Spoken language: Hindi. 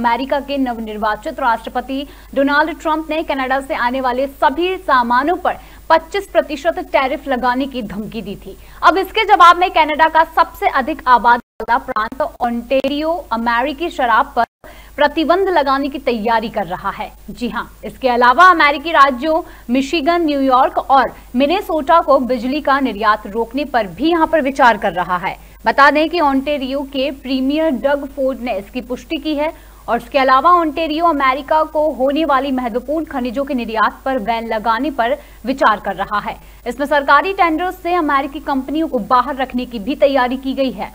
अमेरिका के नवनिर्वाचित राष्ट्रपति डोनाल्ड ट्रंप ने कनाडा से आने वाले सभी सामानों पर 25 प्रतिशत टैरिफ लगाने की धमकी दी थी। अब इसके जवाब में कनाडा का सबसे अधिक आबादी वाला प्रांत ऑन्टेरियो अमेरिकी शराब पर प्रतिबंध लगाने की तैयारी कर रहा है। जी हाँ इसके अलावा अमेरिकी राज्यों मिशिगन न्यूयॉर्क और मिनेसोटा को बिजली का निर्यात रोकने पर भी यहाँ पर विचार कर रहा है। बता दें कि ऑन्टेरियो के प्रीमियर डग फोर्ड ने इसकी पुष्टि की है। और इसके अलावा ओंटेरियो अमेरिका को होने वाली महत्वपूर्ण खनिजों के निर्यात पर बैन लगाने पर विचार कर रहा है। इसमें सरकारी टेंडर से अमेरिकी कंपनियों को बाहर रखने की भी तैयारी की गई है।